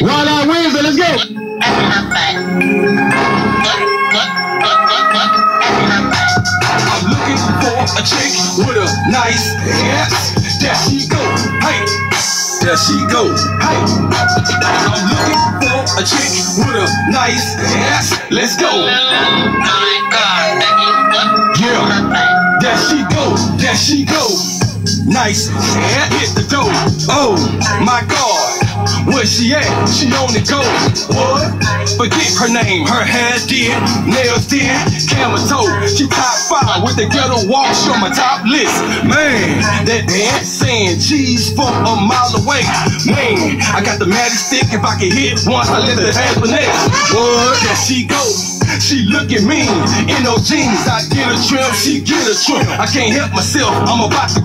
Wild Wednesday, let's go. I'm looking for a chick with a nice ass. There she go, hey. There she go, hey. I'm looking for a chick with a nice ass. Let's go. Yeah. There she go, there she go. Nice ass. Hit the door. Oh my God. Where she at? She on the go. What? Forget her name. Her hair did, nails did, camera toe. She top five with the ghetto wash on my top list. Man, that dance saying cheese from a mile away. Man, I got the magic stick. If I can hit once, I let the half next. What? There she go. She looking mean in those jeans. I get a trim, she get a trim. I can't help myself. I'm about to.